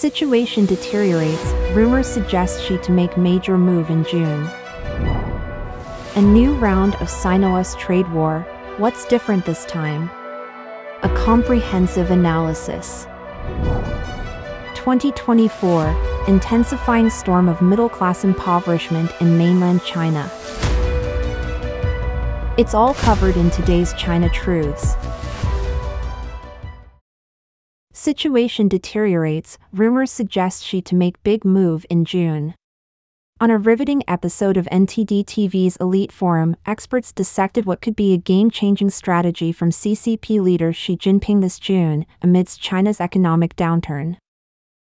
Situation deteriorates, rumors suggest Xi to make major move in June. A new round of Sino-US trade war, what's different this time? A comprehensive analysis. 2024 Intensifying storm of middle class impoverishment in mainland China. It's all covered in today's China Truths. Situation deteriorates, rumors suggest Xi to make big move in June. On a riveting episode of NTD TV's Elite Forum, experts dissected what could be a game changing strategy from CCP leader Xi Jinping this June, amidst China's economic downturn.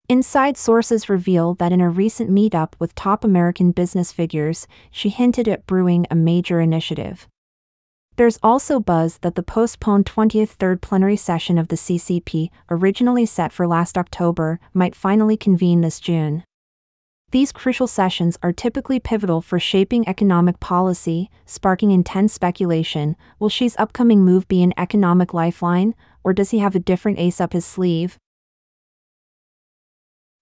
Inside sources reveal that in a recent meetup with top American business figures, Xi hinted at brewing a major initiative. There's also buzz that the postponed 20th third plenary session of the CCP, originally set for last October, might finally convene this June. These crucial sessions are typically pivotal for shaping economic policy, sparking intense speculation. Will Xi's upcoming move be an economic lifeline, or does he have a different ace up his sleeve?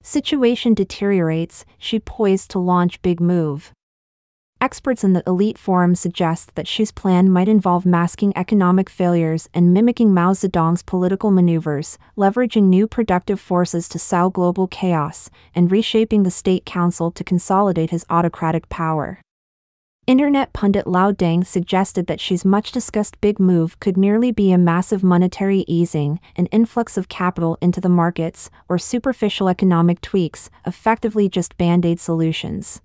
Situation deteriorates, Xi poised to launch big move. Experts in the elite forum suggest that Xi's plan might involve masking economic failures and mimicking Mao Zedong's political maneuvers, leveraging new productive forces to sow global chaos, and reshaping the state council to consolidate his autocratic power. Internet pundit Lao Deng suggested that Xi's much discussed big move could merely be a massive monetary easing, an influx of capital into the markets, or superficial economic tweaks, effectively just band aid solutions.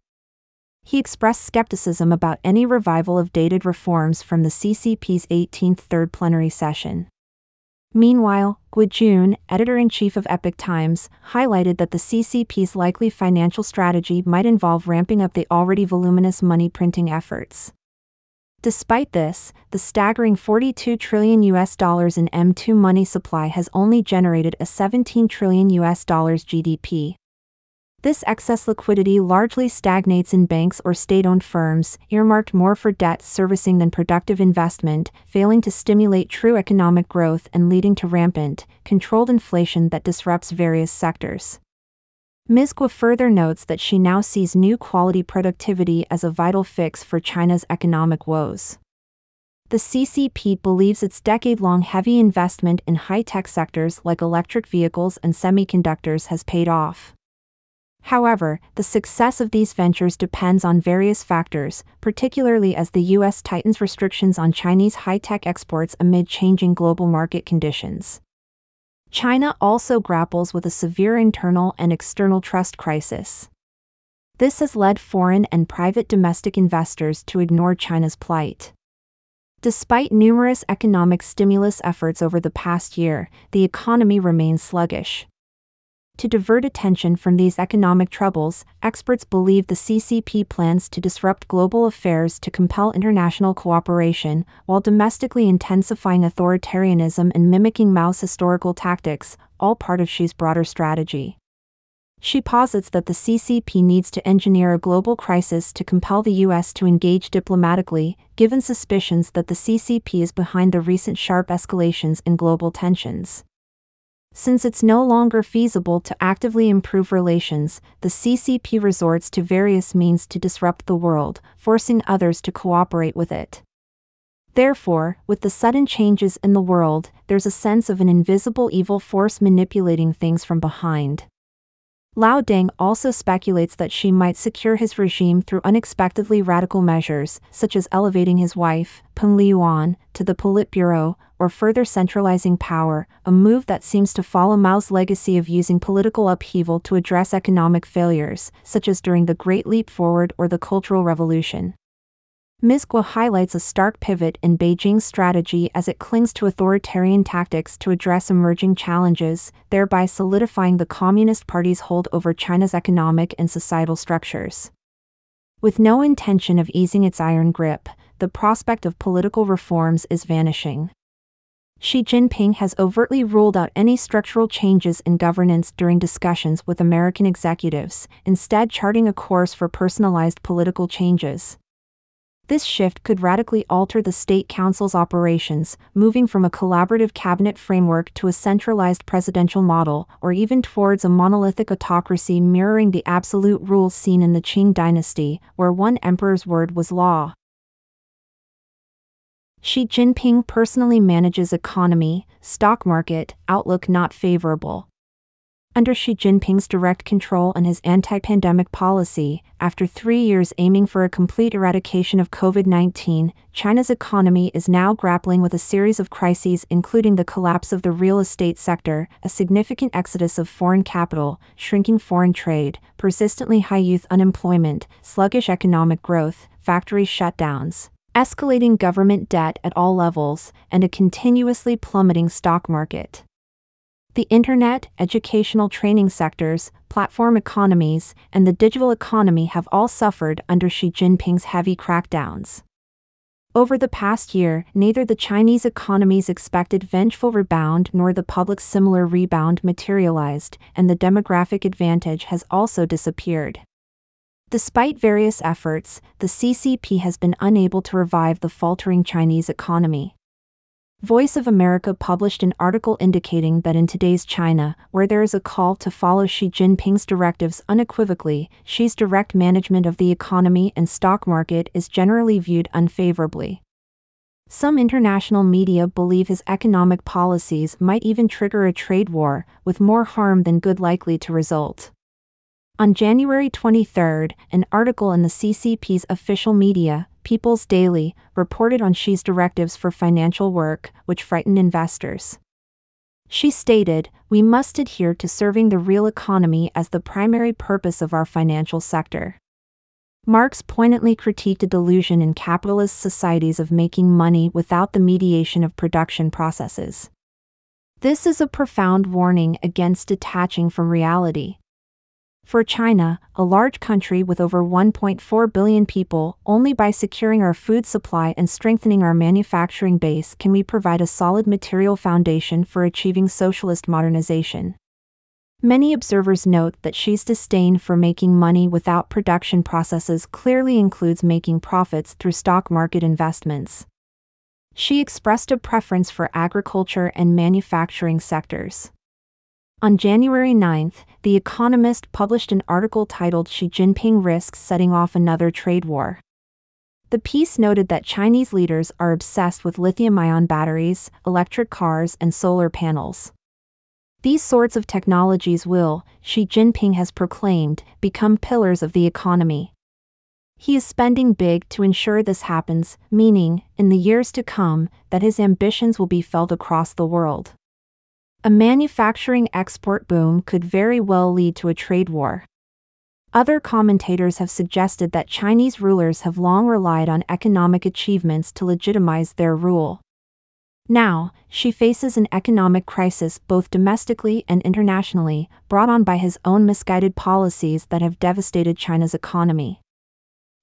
He expressed skepticism about any revival of dated reforms from the CCP's 18th third plenary session. Meanwhile, Guo Jun, editor in chief of Epoch Times, highlighted that the CCP's likely financial strategy might involve ramping up the already voluminous money printing efforts. Despite this, the staggering 42 trillion US dollars in M2 money supply has only generated a 17 trillion US dollars GDP. This excess liquidity largely stagnates in banks or state owned firms, earmarked more for debt servicing than productive investment, failing to stimulate true economic growth and leading to rampant, controlled inflation that disrupts various sectors. Ms. Guo further notes that Xi now sees new quality productivity as a vital fix for China's economic woes. The CCP believes its decade long heavy investment in high tech sectors like electric vehicles and semiconductors has paid off. However, the success of these ventures depends on various factors, particularly as the U.S. tightens restrictions on Chinese high tech exports amid changing global market conditions. China also grapples with a severe internal and external trust crisis. This has led foreign and private domestic investors to ignore China's plight. Despite numerous economic stimulus efforts over the past year, the economy remains sluggish. To divert attention from these economic troubles, experts believe the CCP plans to disrupt global affairs to compel international cooperation, while domestically intensifying authoritarianism and mimicking Mao's historical tactics, all part of Xi's broader strategy. She posits that the CCP needs to engineer a global crisis to compel the US to engage diplomatically, given suspicions that the CCP is behind the recent sharp escalations in global tensions. Since it's no longer feasible to actively improve relations, the CCP resorts to various means to disrupt the world, forcing others to cooperate with it. Therefore, with the sudden changes in the world, there's a sense of an invisible evil force manipulating things from behind. Lao Deng also speculates that Xi might secure his regime through unexpectedly radical measures, such as elevating his wife, Peng Liyuan, to the Politburo, or further centralizing power, a move that seems to follow Mao's legacy of using political upheaval to address economic failures, such as during the Great Leap Forward or the Cultural Revolution. Ms. Guo highlights a stark pivot in Beijing's strategy as it clings to authoritarian tactics to address emerging challenges, thereby solidifying the Communist Party's hold over China's economic and societal structures. With no intention of easing its iron grip, the prospect of political reforms is vanishing. Xi Jinping has overtly ruled out any structural changes in governance during discussions with American executives, instead, charting a course for personalized political changes. This shift could radically alter the State Council's operations, moving from a collaborative cabinet framework to a centralized presidential model, or even towards a monolithic autocracy mirroring the absolute rule seen in the Qing dynasty, where one emperor's word was law. Xi Jinping personally manages economy, stock market, outlook not favorable. Under Xi Jinping's direct control and his anti pandemic policy, after three years aiming for a complete eradication of COVID 19, China's economy is now grappling with a series of crises, including the collapse of the real estate sector, a significant exodus of foreign capital, shrinking foreign trade, persistently high youth unemployment, sluggish economic growth, factory shutdowns, escalating government debt at all levels, and a continuously plummeting stock market. The internet, educational training sectors, platform economies, and the digital economy have all suffered under Xi Jinping's heavy crackdowns. Over the past year, neither the Chinese economy's expected vengeful rebound nor the public's similar rebound materialized, and the demographic advantage has also disappeared. Despite various efforts, the CCP has been unable to revive the faltering Chinese economy. Voice of America published an article indicating that in today's China, where there is a call to follow Xi Jinping's directives unequivocally, Xi's direct management of the economy and stock market is generally viewed unfavorably. Some international media believe his economic policies might even trigger a trade war, with more harm than good likely to result. On January 23, an article in the CCP's official media, People's Daily, reported on Xi's directives for financial work, which frightened investors. Xi stated, We must adhere to serving the real economy as the primary purpose of our financial sector. Marx poignantly critiqued a delusion in capitalist societies of making money without the mediation of production processes. This is a profound warning against detaching from reality. For China, a large country with over 1.4 billion people, only by securing our food supply and strengthening our manufacturing base can we provide a solid material foundation for achieving socialist modernization. Many observers note that Xi's disdain for making money without production processes clearly includes making profits through stock market investments. Xi expressed a preference for agriculture and manufacturing sectors. On January 9, The Economist published an article titled Xi Jinping Risks Setting Off Another Trade War. The piece noted that Chinese leaders are obsessed with lithium ion batteries, electric cars, and solar panels. These sorts of technologies will, Xi Jinping has proclaimed, become pillars of the economy. He is spending big to ensure this happens, meaning, in the years to come, that his ambitions will be felt across the world. A manufacturing export boom could very well lead to a trade war. Other commentators have suggested that Chinese rulers have long relied on economic achievements to legitimize their rule. Now, Xi faces an economic crisis both domestically and internationally, brought on by his own misguided policies that have devastated China's economy.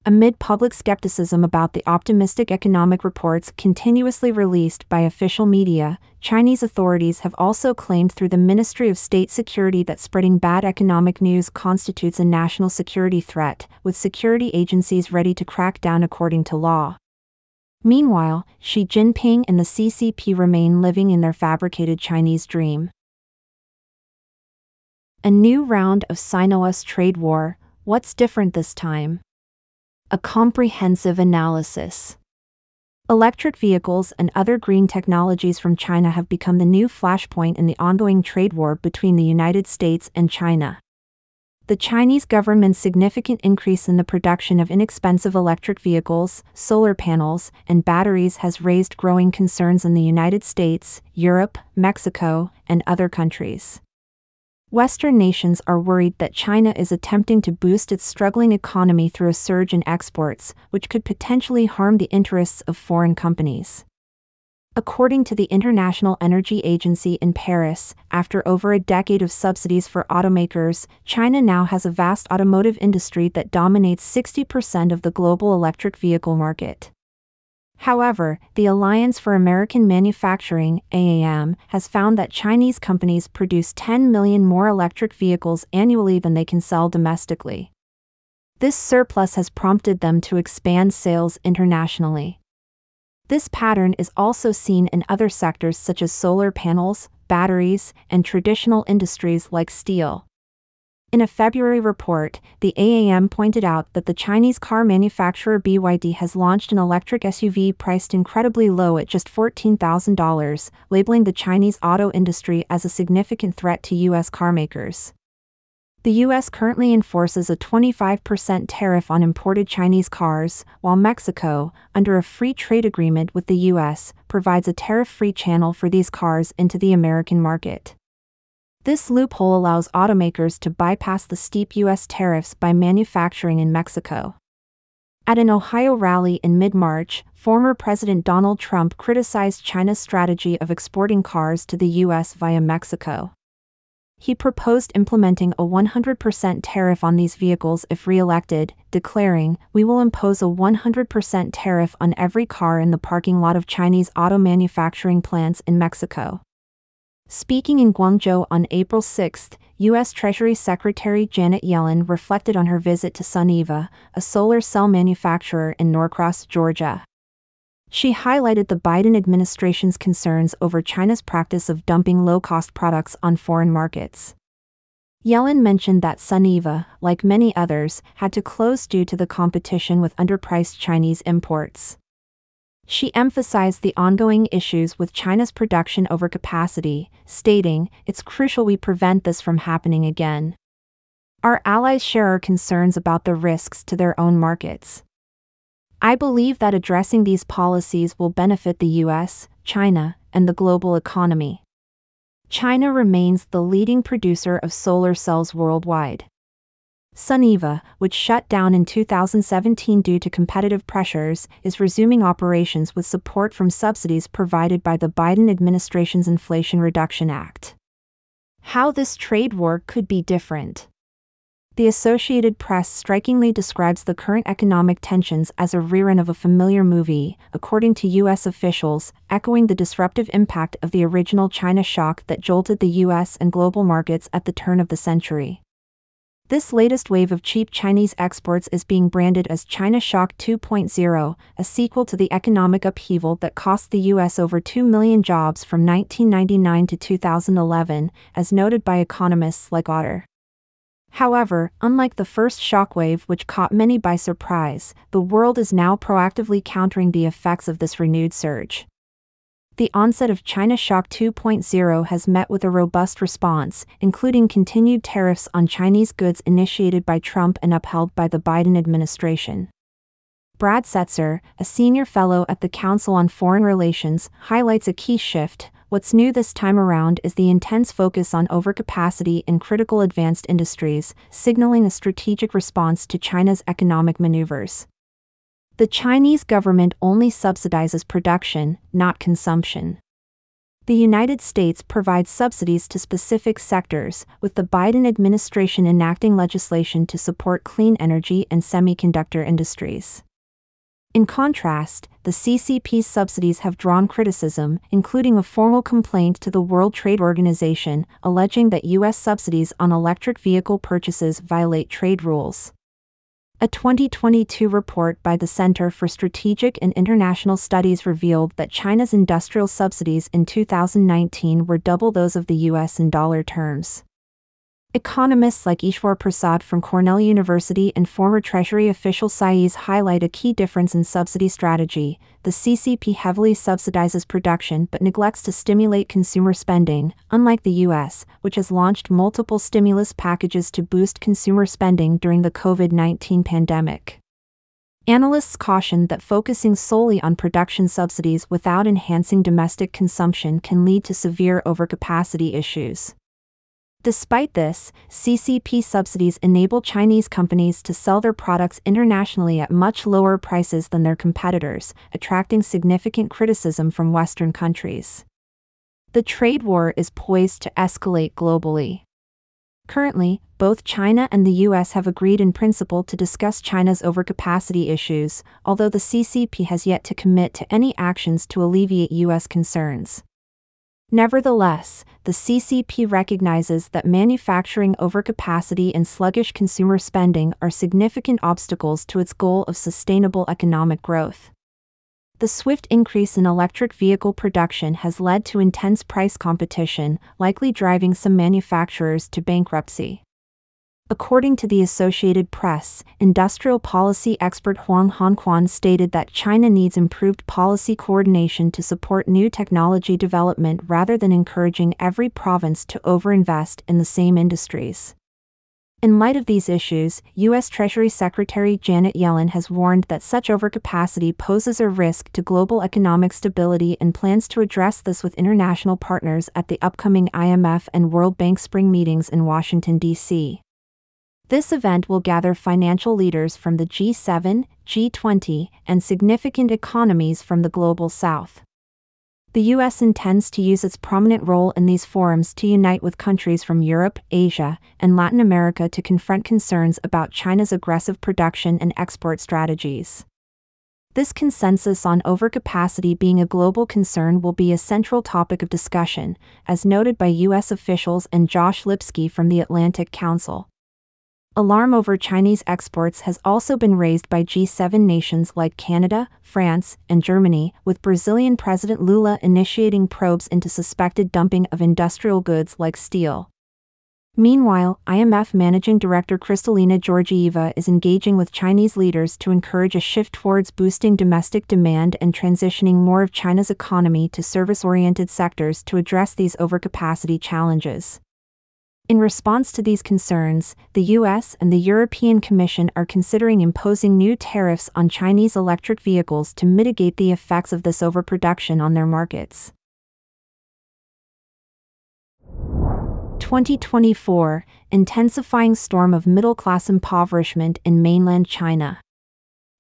Amid public skepticism about the optimistic economic reports continuously released by official media, Chinese authorities have also claimed through the Ministry of State Security that spreading bad economic news constitutes a national security threat, with security agencies ready to crack down according to law. Meanwhile, Xi Jinping and the CCP remain living in their fabricated Chinese dream. A new round of Sino US trade war, what's different this time? A comprehensive analysis. Electric vehicles and other green technologies from China have become the new flashpoint in the ongoing trade war between the United States and China. The Chinese government's significant increase in the production of inexpensive electric vehicles, solar panels, and batteries has raised growing concerns in the United States, Europe, Mexico, and other countries. Western nations are worried that China is attempting to boost its struggling economy through a surge in exports, which could potentially harm the interests of foreign companies. According to the International Energy Agency in Paris, after over a decade of subsidies for automakers, China now has a vast automotive industry that dominates 60% of the global electric vehicle market. However, the Alliance for American Manufacturing AAM, has found that Chinese companies produce 10 million more electric vehicles annually than they can sell domestically. This surplus has prompted them to expand sales internationally. This pattern is also seen in other sectors such as solar panels, batteries, and traditional industries like steel. In a February report, the AAM pointed out that the Chinese car manufacturer BYD has launched an electric SUV priced incredibly low at just $14,000, labeling the Chinese auto industry as a significant threat to U.S. carmakers. The U.S. currently enforces a 25% tariff on imported Chinese cars, while Mexico, under a free trade agreement with the U.S., provides a tariff free channel for these cars into the American market. This loophole allows automakers to bypass the steep U.S. tariffs by manufacturing in Mexico. At an Ohio rally in mid March, former President Donald Trump criticized China's strategy of exporting cars to the U.S. via Mexico. He proposed implementing a 100% tariff on these vehicles if re-elected, declaring, We will impose a 100% tariff on every car in the parking lot of Chinese auto manufacturing plants in Mexico. Speaking in Guangzhou on April 6, U.S. Treasury Secretary Janet Yellen reflected on her visit to Suniva, a solar cell manufacturer in Norcross, Georgia. She highlighted the Biden administration's concerns over China's practice of dumping low cost products on foreign markets. Yellen mentioned that Suniva, like many others, had to close due to the competition with underpriced Chinese imports. She emphasized the ongoing issues with China's production overcapacity, stating, It's crucial we prevent this from happening again. Our allies share our concerns about the risks to their own markets. I believe that addressing these policies will benefit the US, China, and the global economy. China remains the leading producer of solar cells worldwide. Suniva, which shut down in 2017 due to competitive pressures, is resuming operations with support from subsidies provided by the Biden administration's Inflation Reduction Act. How this trade war could be different. The Associated Press strikingly describes the current economic tensions as a rerun of a familiar movie, according to U.S. officials, echoing the disruptive impact of the original China shock that jolted the U.S. and global markets at the turn of the century. This latest wave of cheap Chinese exports is being branded as China Shock 2.0, a sequel to the economic upheaval that cost the U.S. over 2 million jobs from 1999 to 2011, as noted by economists like Autor. However, unlike the first shockwave which caught many by surprise, the world is now proactively countering the effects of this renewed surge. The onset of China Shock 2.0 has met with a robust response, including continued tariffs on Chinese goods initiated by Trump and upheld by the Biden administration. Brad Setser, a senior fellow at the Council on Foreign Relations, highlights a key shift. What's new this time around is the intense focus on overcapacity in critical advanced industries, signaling a strategic response to China's economic maneuvers. The Chinese government only subsidizes production, not consumption. The United States provides subsidies to specific sectors, with the Biden administration enacting legislation to support clean energy and semiconductor industries. In contrast, the CCP's subsidies have drawn criticism, including a formal complaint to the World Trade Organization, alleging that U.S. subsidies on electric vehicle purchases violate trade rules. A 2022 report by the Center for Strategic and International Studies revealed that China's industrial subsidies in 2019 were double those of the US in dollar terms. Economists like Eswar Prasad from Cornell University and former Treasury official Saiz highlight a key difference in subsidy strategy. The CCP heavily subsidizes production but neglects to stimulate consumer spending, unlike the US, which has launched multiple stimulus packages to boost consumer spending during the COVID 19 pandemic. Analysts caution that focusing solely on production subsidies without enhancing domestic consumption can lead to severe overcapacity issues. Despite this, CCP subsidies enable Chinese companies to sell their products internationally at much lower prices than their competitors, attracting significant criticism from Western countries. The trade war is poised to escalate globally. Currently, both China and the US have agreed in principle to discuss China's overcapacity issues, although the CCP has yet to commit to any actions to alleviate US concerns. Nevertheless, the CCP recognizes that manufacturing overcapacity and sluggish consumer spending are significant obstacles to its goal of sustainable economic growth. The swift increase in electric vehicle production has led to intense price competition, likely driving some manufacturers to bankruptcy. According to the Associated Press, industrial policy expert Huang Hongquan stated that China needs improved policy coordination to support new technology development rather than encouraging every province to overinvest in the same industries. In light of these issues, U.S. Treasury Secretary Janet Yellen has warned that such overcapacity poses a risk to global economic stability and plans to address this with international partners at the upcoming IMF and World Bank spring meetings in Washington, D.C. This event will gather financial leaders from the G7, G20, and significant economies from the global south. The U.S. intends to use its prominent role in these forums to unite with countries from Europe, Asia, and Latin America to confront concerns about China's aggressive production and export strategies. This consensus on overcapacity being a global concern will be a central topic of discussion, as noted by U.S. officials and Josh Lipsky from the Atlantic Council. Alarm over Chinese exports has also been raised by G7 nations like Canada, France, and Germany, with Brazilian President Lula initiating probes into suspected dumping of industrial goods like steel. Meanwhile, IMF Managing Director Kristalina Georgieva is engaging with Chinese leaders to encourage a shift towards boosting domestic demand and transitioning more of China's economy to service oriented sectors to address these overcapacity challenges. In response to these concerns, the US and the European Commission are considering imposing new tariffs on Chinese electric vehicles to mitigate the effects of this overproduction on their markets. 2024 Intensifying storm of middle class impoverishment in mainland China.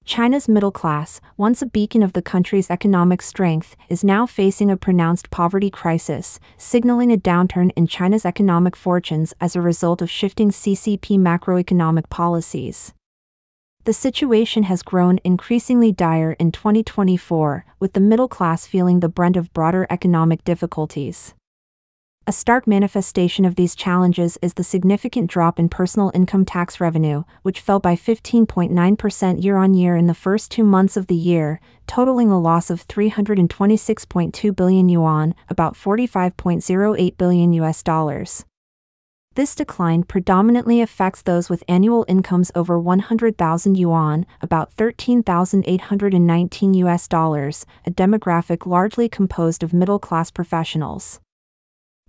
China's middle class, once a beacon of the country's economic strength, is now facing a pronounced poverty crisis, signaling a downturn in China's economic fortunes as a result of shifting CCP macroeconomic policies. The situation has grown increasingly dire in 2024, with the middle class feeling the brunt of broader economic difficulties. A stark manifestation of these challenges is the significant drop in personal income tax revenue, which fell by 15.9% year on year in the first two months of the year, totaling a loss of 326.2 billion yuan, about 45.08 billion US dollars. This decline predominantly affects those with annual incomes over 100,000 yuan, about 13,819 US dollars, a demographic largely composed of middle-class professionals.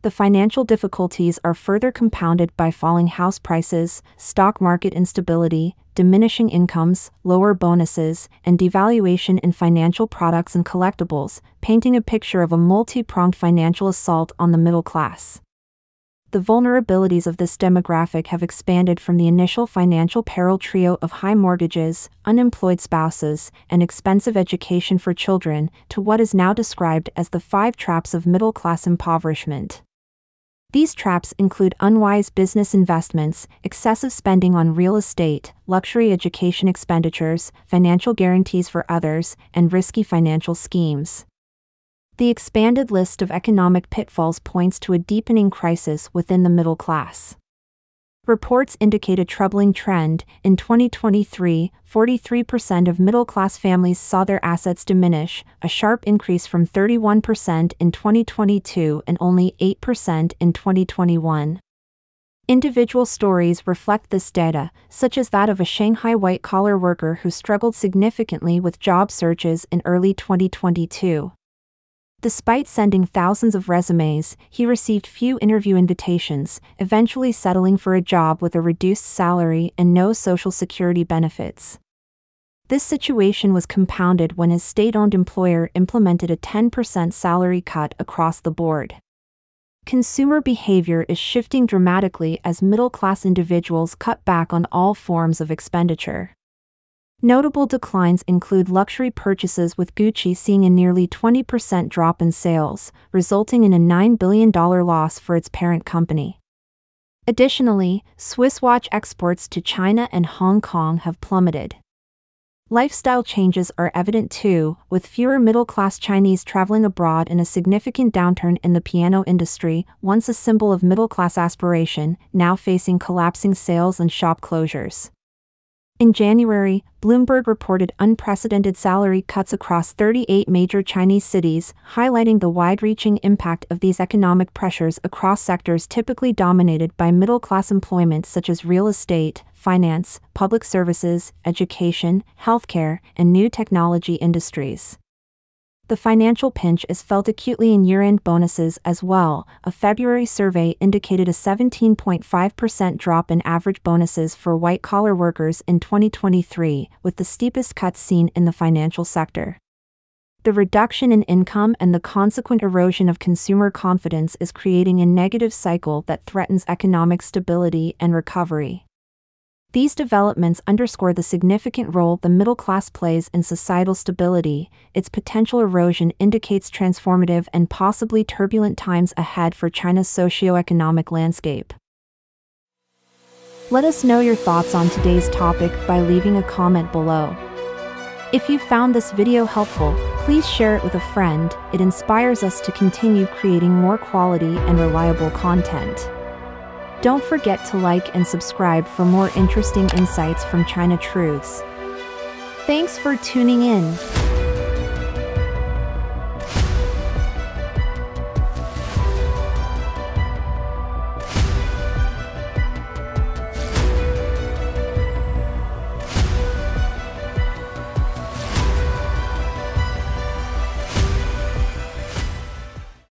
The financial difficulties are further compounded by falling house prices, stock market instability, diminishing incomes, lower bonuses, and devaluation in financial products and collectibles, painting a picture of a multi pronged financial assault on the middle class. The vulnerabilities of this demographic have expanded from the initial financial peril trio of high mortgages, unemployed spouses, and expensive education for children to what is now described as the five traps of middle class impoverishment. These traps include unwise business investments, excessive spending on real estate, luxury education expenditures, financial guarantees for others, and risky financial schemes. The expanded list of economic pitfalls points to a deepening crisis within the middle class. Reports indicate a troubling trend. In 2023, 43% of middle class families saw their assets diminish, a sharp increase from 31% in 2022 and only 8% in 2021. Individual stories reflect this data, such as that of a Shanghai white collar worker who struggled significantly with job searches in early 2022. Despite sending thousands of resumes, he received few interview invitations, eventually settling for a job with a reduced salary and no social security benefits. This situation was compounded when his state owned employer implemented a 10% salary cut across the board. Consumer behavior is shifting dramatically as middle class individuals cut back on all forms of expenditure. Notable declines include luxury purchases with Gucci seeing a nearly 20% drop in sales, resulting in a $9 billion loss for its parent company. Additionally, Swiss watch exports to China and Hong Kong have plummeted. Lifestyle changes are evident too, with fewer middle class Chinese traveling abroad and a significant downturn in the piano industry, once a symbol of middle class aspiration, now facing collapsing sales and shop closures. In January, Bloomberg reported unprecedented salary cuts across 38 major Chinese cities, highlighting the wide reaching impact of these economic pressures across sectors typically dominated by middle class employment such as real estate, finance, public services, education, healthcare, and new technology industries. The financial pinch is felt acutely in year end bonuses as well. A February survey indicated a 17.5% drop in average bonuses for white collar workers in 2023, with the steepest cuts seen in the financial sector. The reduction in income and the consequent erosion of consumer confidence is creating a negative cycle that threatens economic stability and recovery. These developments underscore the significant role the middle class plays in societal stability. Its potential erosion indicates transformative and possibly turbulent times ahead for China's socio-economic landscape. Let us know your thoughts on today's topic by leaving a comment below. If you found this video helpful, please share it with a friend, it inspires us to continue creating more quality and reliable content. Don't forget to like and subscribe for more interesting insights from China Truths. Thanks for tuning in.